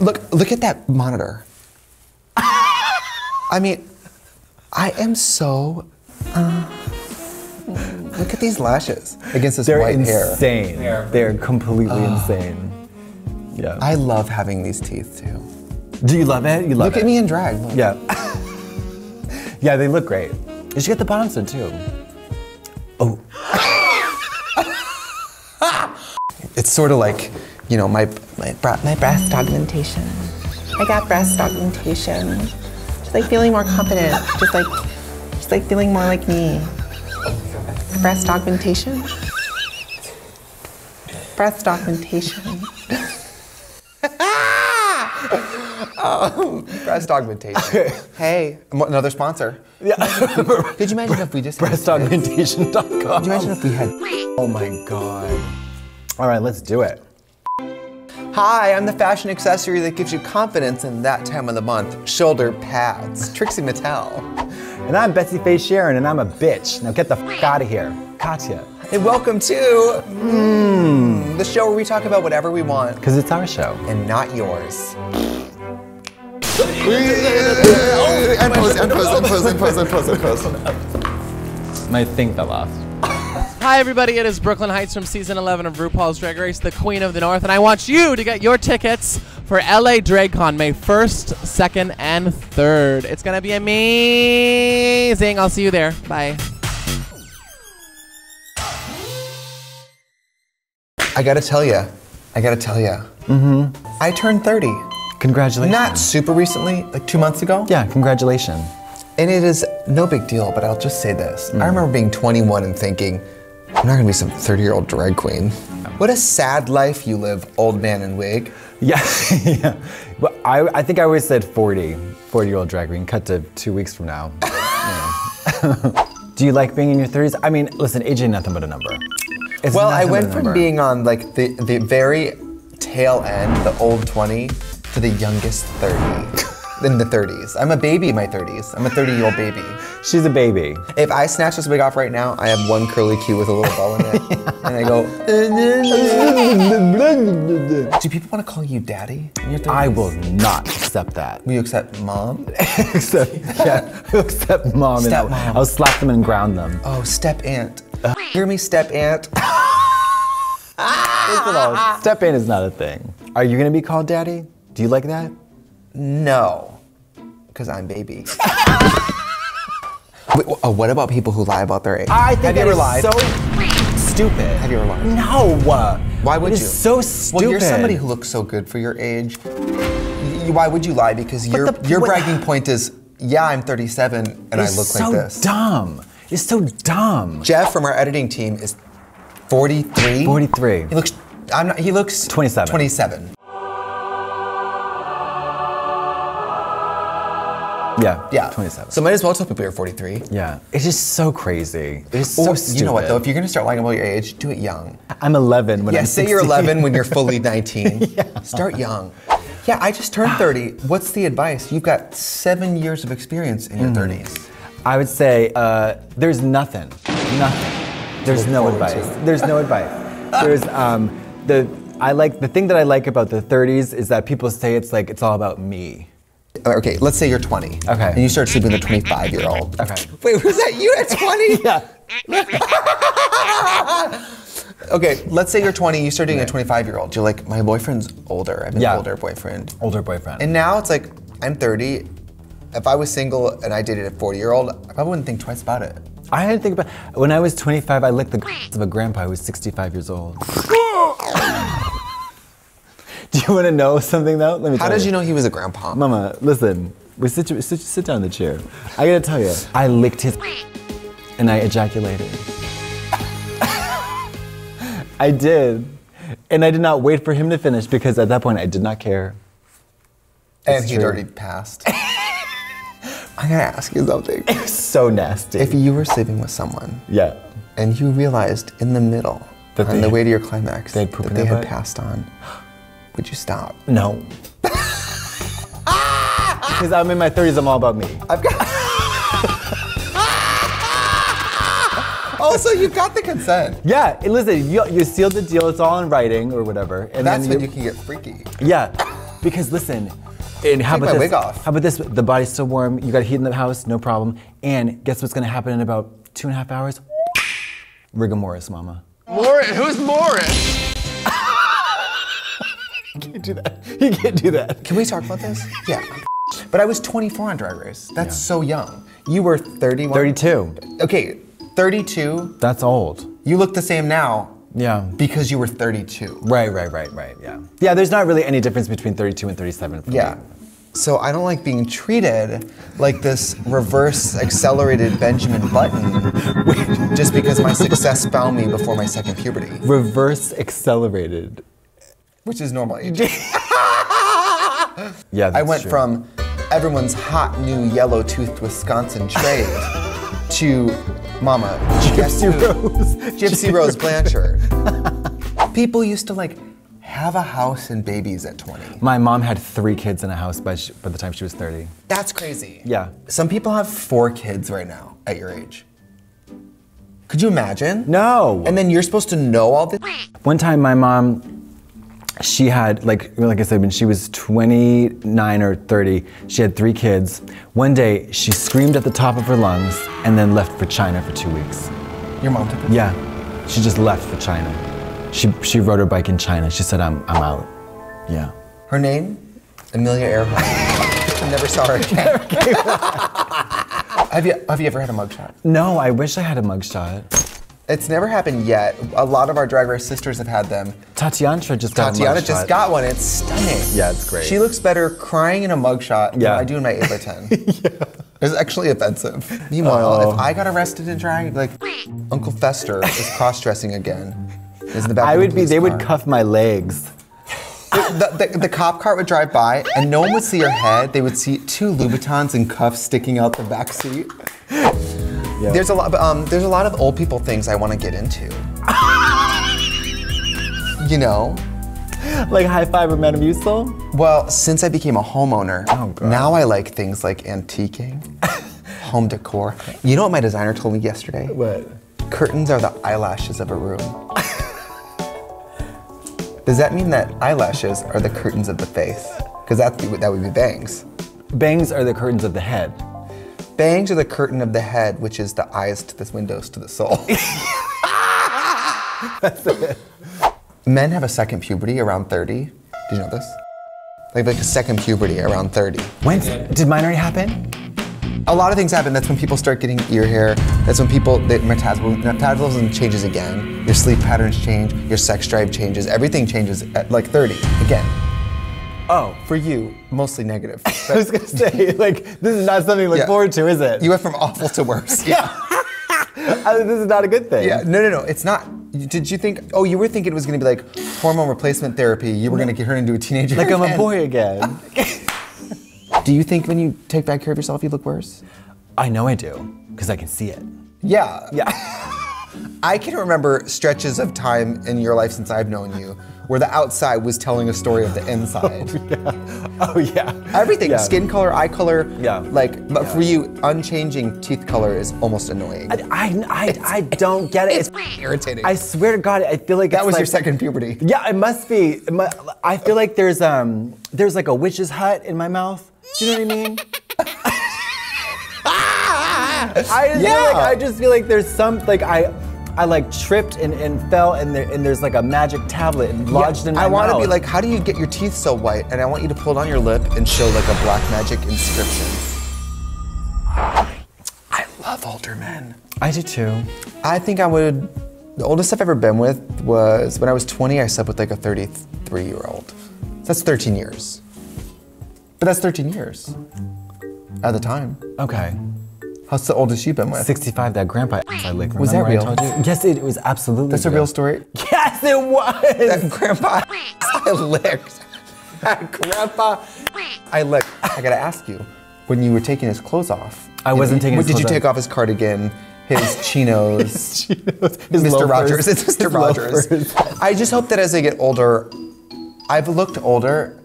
Look, look at that monitor. I mean, I am so. Uh, look at these lashes against this They're white hair. insane. They're completely insane. Yeah. I love having these teeth too. Do you love it? You love Look it. at me in drag. look. Yeah. yeah, they look great. You should get the bottoms done too. Oh, It's sort of like, you know, my my, brought my breast augmentation. I got breast augmentation. Just like feeling more confident. Just like, just like feeling more like me. Breast augmentation. Breast augmentation. um, breast augmentation. Hey, mo- another sponsor. yeah. Could you imagine if we just had kids? Breastaugmentation.com. Could you imagine if we had? Oh my god. All right, let's do it. Hi, I'm the fashion accessory that gives you confidence in that time of the month. Shoulder pads. Trixie Mattel. And I'm Betsy Faye Sharon, and I'm a bitch. Now get the f out of here, Katya. And welcome to mm, the show where we talk about whatever we want Because it's our show. and not yours. My thing fell off. Hi, everybody. It is Brooke Lynn Hytes from season 11 of RuPaul's Drag Race, the Queen of the North, and I want you to get your tickets for LA DragCon May 1st, 2nd, and 3rd. It's going to be amazing. I'll see you there. Bye. I gotta tell you, I gotta tell you. Mm-hmm. I turned 30. Congratulations. Not super recently, like two months ago. Yeah, congratulations. And it is no big deal, but I'll just say this. I remember being 21 and thinking, I'm not gonna be some 30 year old drag queen. What a sad life you live, old man in wig. Yeah, yeah. But I, I think I always said 40, 40 year old drag queen, cut to two weeks from now. Do you like being in your 30s? I mean, listen, age ain't nothing but a number. It's Well, I went from being on like the, the very tail end, the old 20, to the youngest 30 in the 30s. I'm a baby in my 30s. I'm a 30 year old baby. She's a baby. If I snatch this wig off right now, I have one curly Q with a little bow in it. And I go, do people want to call you daddy in your 30s? I will not accept that. Will you accept mom? Except, yeah, except mom. and I'll, I'll slap them and ground them. Oh, step aunt. Hear me, step aunt. First of all, step in is not a thing. Are you gonna be called daddy? Do you like that? No, because I'm baby. Wait, oh, what about people who lie about their age? I think Have you that ever is lied? so stupid. Have you ever lied? No. Why would It you? is so stupid. Well, you're somebody who looks so good for your age. Why would you lie? Because your the- your what- bragging point is, yeah, I'm 37 and I look so like this. so dumb. It's so dumb. Jeff from our editing team is 43. 43. He looks. I'm not. He looks 27. 27. Yeah. Yeah. 27. So might as well tell people you're 43. yeah. It's just so crazy. It's so Or, stupid. you know what though? If you're gonna start lying about your age, do it young. I'm 11 when Yeah, I'm say you're 11 when you're fully 19. yeah. Start young. Yeah, I just turned 30. What's the advice? You've got seven years of experience in your Hmm. 30s. I would say uh, there's nothing. Nothing. There's no advice. There's no advice. There's um, the I like the thing that I like about the 30s is that people say it's like it's all about me. Okay, let's say you're 20. Okay. And you start sleeping with a 25 year old. Okay. Wait, was that you at 20? Yeah. Okay, let's say you're 20, you start dating a 25 year old. You're like, my boyfriend's older. I have an Yeah. older boyfriend. Older boyfriend. And now it's like, I'm 30. If I was single and I dated a 40 year old, I probably wouldn't think twice about it. I didn't think about when I was 25. I licked the of a grandpa who was 65 years old. Do you want to know something though? Let me. Tell you. How did you know he was a grandpa? Mama, listen. We sit, sit, sit down in the chair. I gotta tell you, I licked his and I ejaculated. I did. And I did not wait for him to finish because at that point I did not care. and he'd true. already passed. I gotta ask you something. So nasty. If you were sleeping with someone yeah. and you realized in the middle, That on they the way to your climax, they had that they had passed on, would you stop? No. Because I'm in my 30s, I'm all about me. I've got. also, you've got the consent. Yeah, and listen, you, you sealed the deal, it's all in writing or whatever. And That's then when you can get freaky. Yeah. Because listen, and how Take about my this? wig off. How about this? The body's still warm. You got heat in the house, no problem. And guess what's gonna happen in about two and a half hours? Rigor mortis, mama. Morris, who's Morris? You can't do that. You can't do that. Can we talk about this? Yeah. But I was 24 on Drag Race. That's so young. You were 31. 32. Okay, 32. That's old. You look the same now Yeah. because you were 32. Right, right, right, right. Yeah. Yeah. There's not really any difference between 32 and 37. For Yeah. Me. So I don't like being treated like this reverse accelerated Benjamin Button just because my success found me before my second puberty, Reverse accelerated. Which is normal age. Yeah. That's I went true. from everyone's hot new yellow toothed Wisconsin trade to Mama Gypsy Rose. Gypsy Rose Blanchard. People used to like have a house and babies at 20. My mom had three kids in a house by, sh- by the time she was 30. That's crazy. Yeah. Some people have four kids right now at your age. Could you imagine? No. And then you're supposed to know all this? One time, my mom, she had like like I said, when she was 29 or 30, she had three kids. One day, she screamed at the top of her lungs and then left for China for two weeks. Your mom took it. Yeah, she just left for China. She she rode her bike in China. She said, "I'm I'm out." Yeah. Her name? Amelia Earhart. I never saw her again. have, you, have you ever had a mugshot? No, I wish I had a mugshot. It's never happened yet. A lot of our Drag Race sisters have had them. Tatiana just got Tatiana just got one. It's stunning. Yeah, it's great. She looks better crying in a mugshot than Yeah. I do in my 8 by 10 Yeah. It's actually offensive. Meanwhile, if oh. I got arrested in drag, I'd be like, Uncle Fester is cross-dressing again. Is in the back I would be. They would cuff my legs. The, the, the cop car would drive by, and no one would see her head. They would see two Louboutins and cuffs sticking out the back seat. There's a lot. Um, there's a lot of old people things I want to get into. you know. Like high five or Metamucil. Well, since I became a homeowner, Oh, now I like things like antiquing, home decor. You know what my designer told me yesterday? What? Curtains are the eyelashes of a room. Does that mean that eyelashes are the curtains of the face? Because that that would be bangs. Bangs are the curtains of the head. Bangs are the curtain of the head, which is the eyes to the windows to the soul. Men have a second puberty around 30. Did you know this? They have like a second puberty around 30. When did mine already happen? A lot of things happen. That's when people start getting ear hair. That's when people, the metabolism, metabolism changes again. Your sleep patterns change. Your sex drive changes. Everything changes at like 30 again. Oh, For you, mostly negative. I was gonna say like this is not something to look Yeah. forward to, is it? You went from awful to worse. Yeah. I- this is not a good thing. Yeah, no, no, no. It's not. Did you think? Oh, you were thinking it was going to be like hormone replacement therapy. You were going to get her into a teenager. Like I'm a boy again. Do you think when you take bad care of yourself, you look worse? I know I do because I can see it. Yeah. Yeah. I can remember stretches of time in your life since I've known you where the outside was telling a story of the inside. Oh yeah. Everything, Yeah. skin color, eye color. Yeah. Like, but Yeah. for you, unchanging teeth color is almost annoying. I, I, I, I don't get it. it's irritating. I swear to God, I feel like that it's was like, your second puberty. Yeah, it must be. It I feel like there's um there's like a witch's hut in my mouth. Do you know what I mean? I just feel like Yeah. I just feel like there's some like I I like tripped and, and fell and there and there's like a magic tablet lodged in my I want to mouth. be like, how do you get your teeth so white? And I want you to pull it on your lip and show like a black magic inscription. I love older men. I do too. I think I would. The oldest I've ever been with was when I was 20. I slept with like a 33 year old. That's 13 years. But that's 13 years at the time. Okay. How's the oldest you've been with? 65, that grandpa I licked. Was that real? told you? Yes, it was absolutely That's a real story. Yes, it was. That grandpa I licked. That grandpa I licked. I gotta ask you, when you were taking his clothes off, I wasn't taking his Did you take off. his cardigan, his chinos? His Mr. loafers. Rogers. It's Mr. His Rogers. loafers. I just hope that as I get older, I've looked older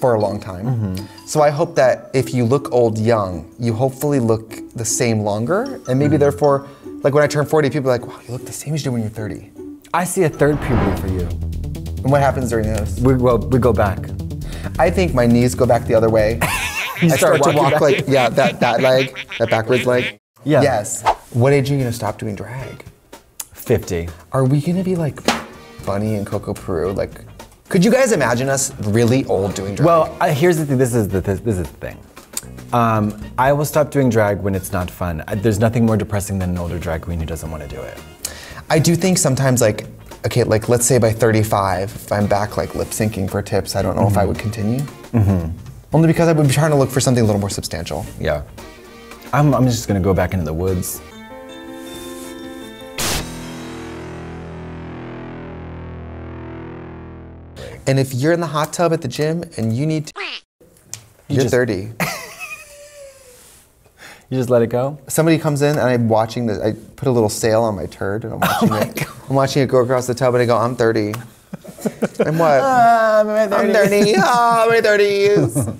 for a long time. Mm-hmm. So I hope that if you look old young, you hopefully look the same longer. And maybe Mm-hmm. therefore, like when I turn 40, people are like, wow, you look the same as you do when you're 30. I see a third puberty for you. And what happens during those? We well, we go back. I think my knees go back the other way. I start start to walk back. like yeah, that that leg, that backwards leg. Yeah. Yes. What age are you gonna stop doing drag? 50. Are we gonna be like Bunny and Coco Peru? Like, could you guys imagine us really old doing drag? Well, I, here's the thing. This is the this, this is the thing. Um, I will stop doing drag when it's not fun. I, there's nothing more depressing than an older drag queen who doesn't want to do it. I do think sometimes like, okay, like let's say by 35, if I'm back like lip syncing for tips, I don't know if I would continue. Mm-hmm. Only because I would be trying to look for something a little more substantial. Yeah. I'm, I'm just gonna go back into the woods. And if you're in the hot tub at the gym and you need to, you're just- 30. You just let it go. Somebody comes in and I'm watching this. I put a little sail on my turd and I'm oh watching it. I'm watching it go across the tub and I go, I'm 30. I'm what? Ah, I'm 30. Oh, my 30s.